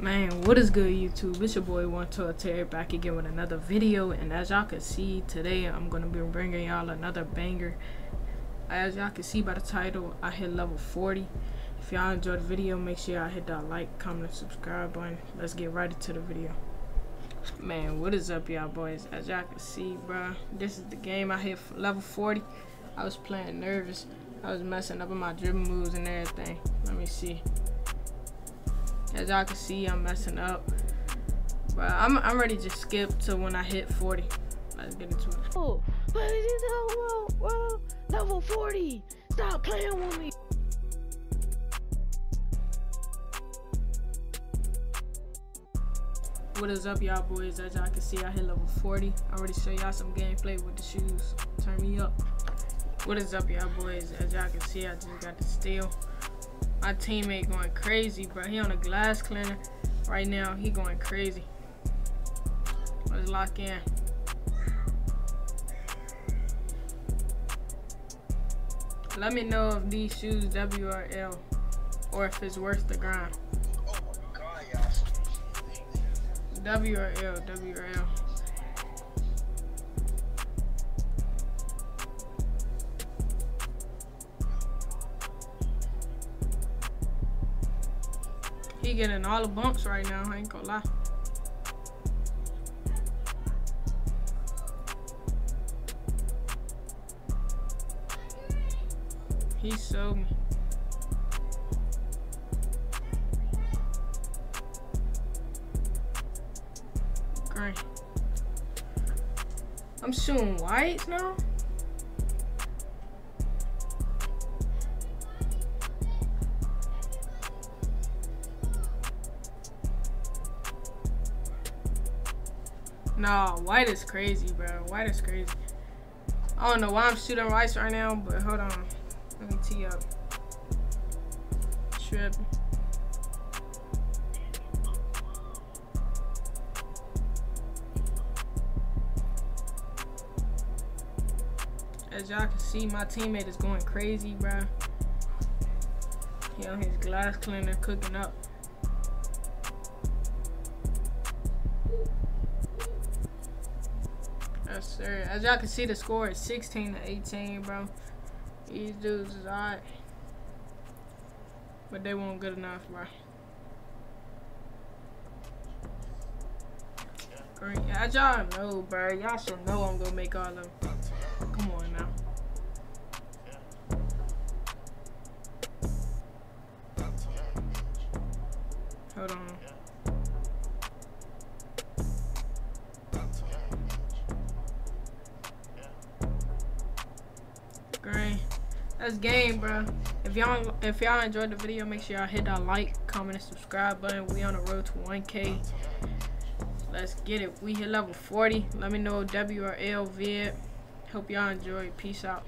Man, what is good YouTube? It's your boy One Terry back again with another video and as y'all can see today I'm going to be bringing y'all another banger. As y'all can see by the title, I hit level 40. If y'all enjoyed the video, make sure y'all hit that like, comment, and subscribe button. Let's get right into the video. Man, what is up y'all boys? As y'all can see, bro, this is the game I hit level 40. I was playing nervous. I was messing up with my dribble moves and everything. Let me see. As y'all can see, I'm messing up. But I'm, I'm ready to skip to when I hit 40. Let's get into it. Oh, but it is whoa, whoa, level 40. Stop playing with me. What is up, y'all boys? As y'all can see, I hit level 40. I already show y'all some gameplay with the shoes. Turn me up. What is up, y'all boys? As y'all can see, I just got the steal. My teammate going crazy, bro. He on a glass cleaner right now. He going crazy. Let's lock in. Let me know if these shoes WRL or if it's worth the grind. WRL, WRL. He getting all the bumps right now, I ain't gonna lie. He sold me. I'm shooting whites now? No, white is crazy, bro. White is crazy. I don't know why I'm shooting rice right now, but hold on. Let me tee up. Trip. As y'all can see, my teammate is going crazy, bro. He on his glass cleaner cooking up. Yes, sir. As y'all can see, the score is 16 to 18, bro. These dudes is alright. But they weren't good enough, bro. Green. As y'all know, bro. Y'all should know I'm gonna make all of them. Come on now. Hold on. That's game, bro. If y'all if y'all enjoyed the video, make sure y'all hit that like, comment, and subscribe button. We on the road to 1K. Let's get it. We hit level 40. Let me know WRL vid. Hope y'all enjoy. Peace out.